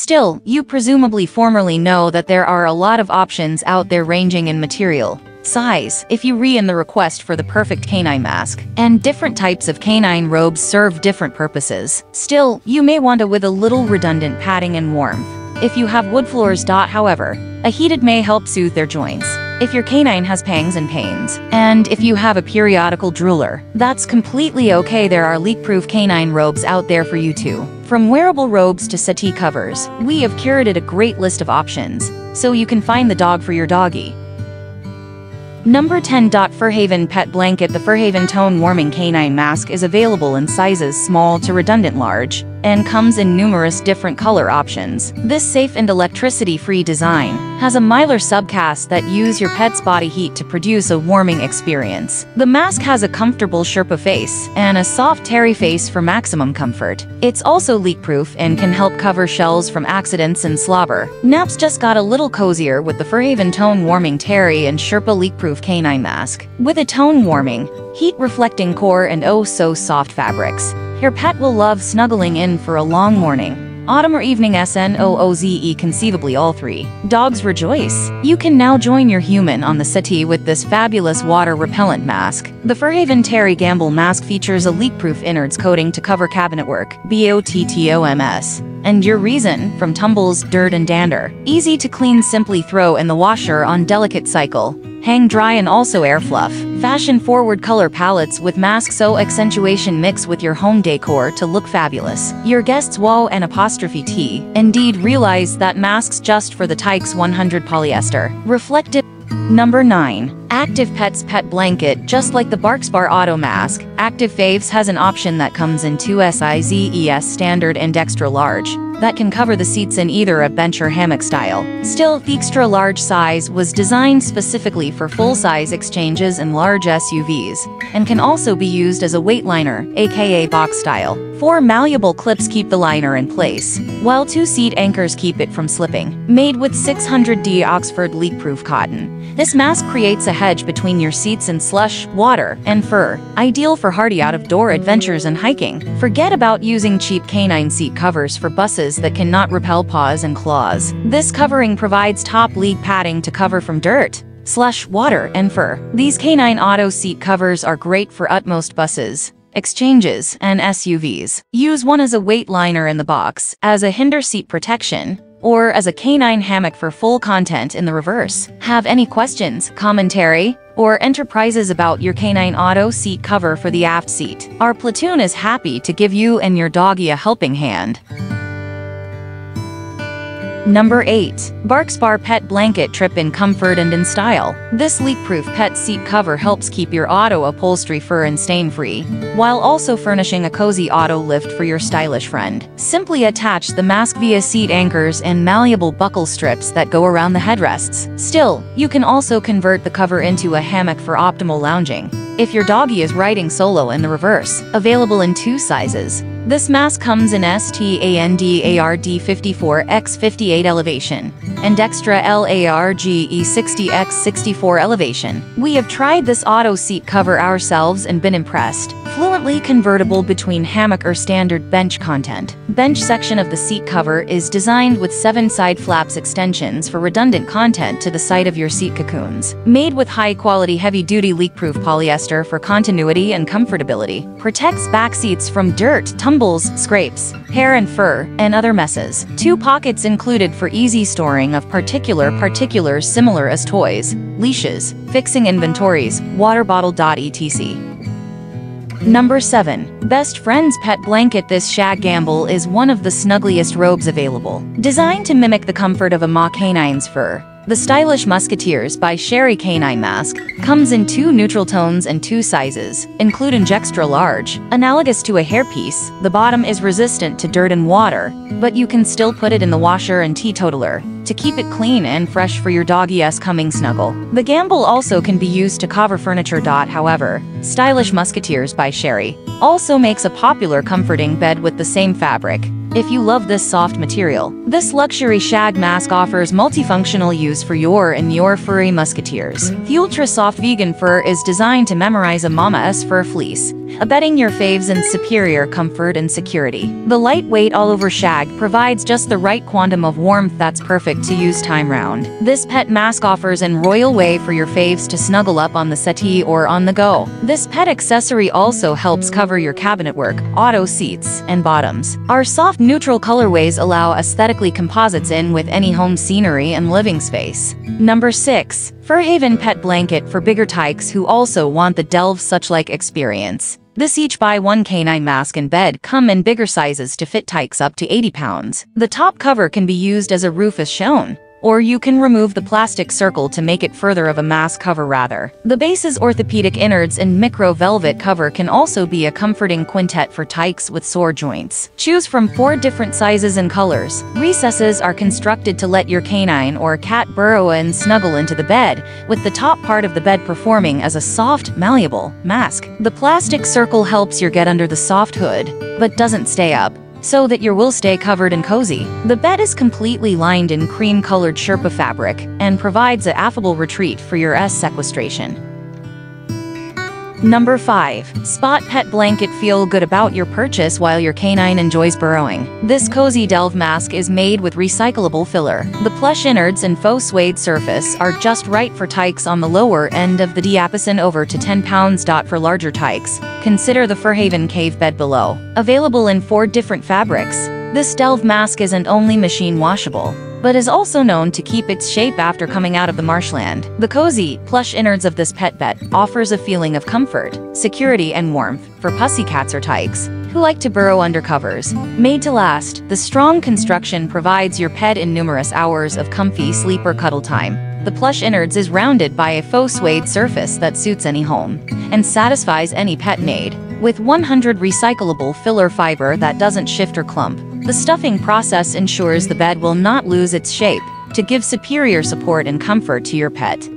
Still, you presumably formerly know that there are a lot of options out there ranging in material, size, if you re in the request for the perfect canine mask, and different types of canine robes serve different purposes. Still, you may want a with a little redundant padding and warmth. If you have wood floors. However, a heated may help soothe their joints. If your canine has pangs and pains, and if you have a periodical drooler, that's completely okay there are leak-proof canine robes out there for you too. From wearable robes to settee covers, we have curated a great list of options, so you can find the dog for your doggy. Number 10. Furhaven Pet Blanket The Furhaven Tone Warming Canine Mask is available in sizes small to redundant large and comes in numerous different color options. This safe and electricity-free design has a Mylar subcast that use your pet's body heat to produce a warming experience. The mask has a comfortable Sherpa face and a soft terry face for maximum comfort. It's also leak-proof and can help cover shells from accidents and slobber. Naps just got a little cozier with the Furhaven Tone Warming Terry and Sherpa Leak-Proof Canine Mask. With a tone warming, heat-reflecting core and oh so soft fabrics. Your pet will love snuggling in for a long morning. Autumn or evening SNOOZE conceivably all three. Dogs rejoice. You can now join your human on the settee with this fabulous water repellent mask. The Furhaven Terry Gamble mask features a leak-proof innards coating to cover cabinet work, BOTTOMS, and your reason from tumbles, dirt and dander. Easy to clean simply throw in the washer on delicate cycle. Hang dry and also air fluff. Fashion forward color palettes with mask so accentuation mix with your home decor to look fabulous. Your guests wow and apostrophe T. Indeed realize that masks just for the Tykes 100 polyester. Reflective Number 9. Active Pets Pet Blanket Just like the BarksBar Auto Mask, Active Faves has an option that comes in two SIZES standard and extra large that can cover the seats in either a bench or hammock style. Still, the extra large size was designed specifically for full-size exchanges and large SUVs, and can also be used as a weight liner, aka box style. Four malleable clips keep the liner in place, while two seat anchors keep it from slipping. Made with 600D Oxford leak-proof cotton, this mask creates a hedge between your seats and slush, water, and fur, ideal for hardy out-of-door adventures and hiking. Forget about using cheap canine seat covers for buses that cannot repel paws and claws. This covering provides top league padding to cover from dirt, slush, water, and fur. These canine auto seat covers are great for utmost buses, exchanges, and SUVs. Use one as a weight liner in the box, as a hinder seat protection, or as a canine hammock for full content in the reverse. Have any questions, commentary, or enterprises about your canine auto seat cover for the aft seat? Our platoon is happy to give you and your doggy a helping hand. Number 8. BarksBar Pet Blanket Trip in Comfort and in Style. This leak-proof pet seat cover helps keep your auto upholstery fur and stain-free, while also furnishing a cozy auto lift for your stylish friend. Simply attach the mask via seat anchors and malleable buckle strips that go around the headrests. Still, you can also convert the cover into a hammock for optimal lounging. If your doggy is riding solo in the reverse, available in two sizes, this mask comes in STANDARD 54x58 elevation and extra LARGE 60x64 elevation. We have tried this auto seat cover ourselves and been impressed. Fluently convertible between hammock or standard bench content. Bench section of the seat cover is designed with seven side flaps extensions for redundant content to the side of your seat cocoons. Made with high-quality heavy-duty leak-proof polyester for continuity and comfortability. Protects back seats from dirt, tumbles, scrapes, hair and fur, and other messes. Two pockets included for easy storing of particular particulars similar as toys, leashes, fixing inventories, water bottle. etc. Number 7. Best Friend's Pet Blanket This shag gamble is one of the snuggliest robes available. Designed to mimic the comfort of a mock canine's fur, the stylish Musketeers by Sheri Canine Mask comes in two neutral tones and two sizes, including extra large. Analogous to a hairpiece, the bottom is resistant to dirt and water, but you can still put it in the washer and teetotaler to keep it clean and fresh for your doggy's coming snuggle. The gamble also can be used to cover furniture. However, Stylish Musketeers by Sheri also makes a popular comforting bed with the same fabric, if you love this soft material, this luxury shag mask offers multifunctional use for your and your furry musketeers. The ultra soft vegan fur is designed to memorize a mama S fur fleece, abetting your faves in superior comfort and security. The lightweight all-over shag provides just the right quantum of warmth that's perfect to use time round. This pet mask offers an royal way for your faves to snuggle up on the settee or on the go. This pet accessory also helps cover your cabinet work, auto seats, and bottoms. Our soft neutral colorways allow aesthetically composites in with any home scenery and living space. Number 6. Furhaven Pet Blanket for bigger tykes who also want the Delve Such-like experience. This each buy one canine mask and bed come in bigger sizes to fit tykes up to 80 pounds. The top cover can be used as a roof as shown. Or you can remove the plastic circle to make it further of a mask cover rather. The base's orthopedic innards and micro velvet cover can also be a comforting quintet for tykes with sore joints. Choose from four different sizes and colors. Recesses are constructed to let your canine or cat burrow and snuggle into the bed, with the top part of the bed performing as a soft, malleable mask. The plastic circle helps your get under the soft hood, but doesn't stay up so that your will stay covered and cozy. The bed is completely lined in cream-colored Sherpa fabric and provides an affable retreat for your S sequestration. Number 5. Spot Pet Blanket Feel good about your purchase while your canine enjoys burrowing. This cozy delve mask is made with recyclable filler. The plush innards and faux suede surface are just right for tykes on the lower end of the diapason over to 10 pounds. For larger tykes, consider the Furhaven Cave bed below. Available in four different fabrics, this delve mask isn't only machine washable, but is also known to keep its shape after coming out of the marshland. The cozy, plush innards of this pet bed offers a feeling of comfort, security, and warmth for pussycats or tykes who like to burrow under covers. Made to last, the strong construction provides your pet in numerous hours of comfy sleep or cuddle time. The plush innards is rounded by a faux suede surface that suits any home and satisfies any pet need. With 100 recyclable filler fiber that doesn't shift or clump, the stuffing process ensures the bed will not lose its shape to give superior support and comfort to your pet.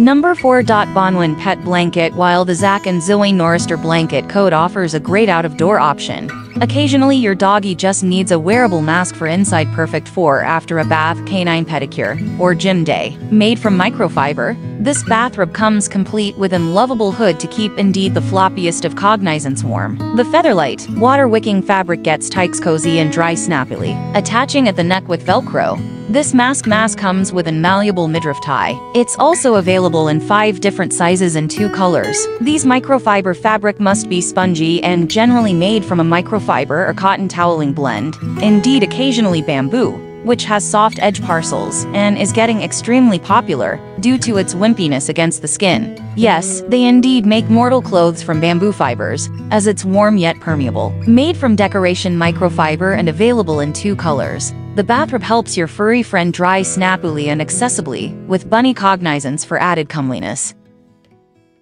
Number 4. Bonwin Pet Blanket While the Zack and Zoey Nor'easter blanket coat offers a great out-of-door option, occasionally your doggy just needs a wearable mask for inside perfect for after a bath, canine pedicure, or gym day. Made from microfiber, this bathrobe comes complete with an lovable hood to keep indeed the floppiest of cognizance warm. The Featherlight, water-wicking fabric gets tykes cozy and dry snappily, attaching at the neck with Velcro. This mask mask comes with a malleable midriff tie. It's also available in five different sizes and two colors. These microfiber fabric must be spongy and generally made from a microfiber or cotton toweling blend, indeed occasionally bamboo which has soft edge parcels and is getting extremely popular due to its wimpiness against the skin. Yes, they indeed make mortal clothes from bamboo fibers, as it's warm yet permeable. Made from decoration microfiber and available in two colors, the bathrobe helps your furry friend dry snappily and accessibly, with bunny cognizance for added comeliness.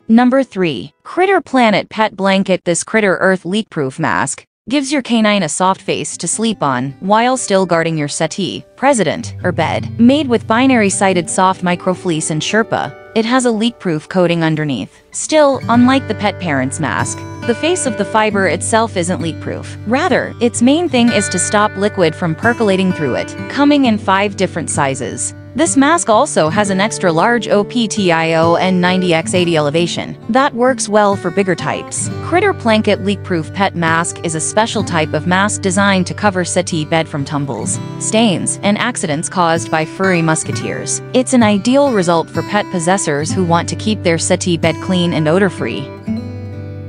Number 3. Critter Planet Pet Blanket This Critter Earth leak-proof mask gives your canine a soft face to sleep on while still guarding your settee, president, or bed. Made with binary-sided soft microfleece and Sherpa, it has a leak-proof coating underneath. Still, unlike the pet parent's mask, the face of the fiber itself isn't leak-proof. Rather, its main thing is to stop liquid from percolating through it, coming in five different sizes. This mask also has an extra large OPTIO N90x80 elevation. That works well for bigger types. Critter Blanket Leak-Proof Pet Mask is a special type of mask designed to cover settee bed from tumbles, stains, and accidents caused by furry musketeers. It's an ideal result for pet possessors who want to keep their settee bed clean and odor-free.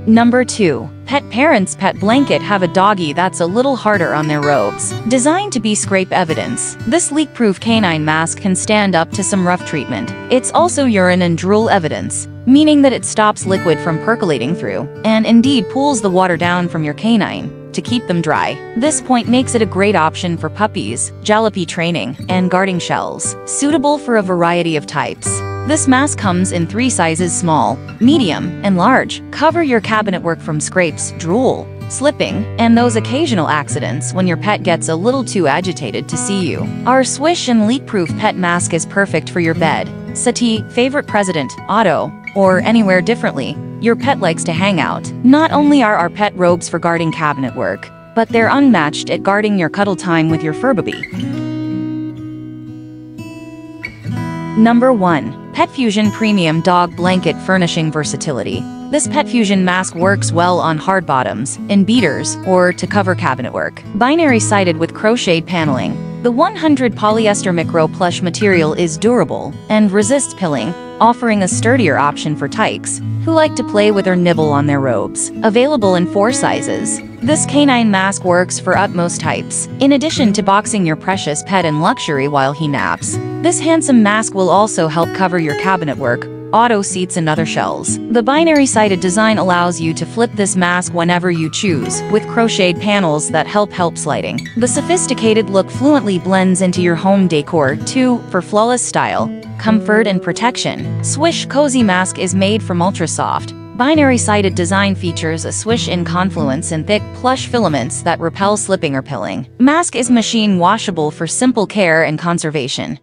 Number 2. Pet parents' pet blanket have a doggy that's a little harder on their robes. Designed to be scrape evidence, this leak-proof canine mask can stand up to some rough treatment. It's also urine and drool evidence, meaning that it stops liquid from percolating through, and indeed pulls the water down from your canine to keep them dry. This point makes it a great option for puppies, jalopy training, and guarding shells, suitable for a variety of types. This mask comes in three sizes small, medium, and large. Cover your cabinet work from scrapes, drool, slipping, and those occasional accidents when your pet gets a little too agitated to see you. Our swish and leak-proof pet mask is perfect for your bed, settee, favorite president, auto, or anywhere differently. Your pet likes to hang out. Not only are our pet robes for guarding cabinet work, but they're unmatched at guarding your cuddle time with your Furbaby. Number 1. PetFusion Premium Dog Blanket Furnishing Versatility. This PetFusion mask works well on hard bottoms, in beaters, or to cover cabinet work. Binary sided with crocheted paneling. The 100 polyester micro plush material is durable and resists pilling, offering a sturdier option for tykes who like to play with or nibble on their robes. Available in four sizes. This canine mask works for utmost types. In addition to boxing your precious pet in luxury while he naps, this handsome mask will also help cover your cabinet work, auto seats and other shells. The binary-sided design allows you to flip this mask whenever you choose, with crocheted panels that help help sliding. The sophisticated look fluently blends into your home decor, too, for flawless style, comfort and protection. Swish Cozy Mask is made from ultra soft, binary-sided design features a swish-in confluence and thick, plush filaments that repel slipping or pilling. Mask is machine washable for simple care and conservation.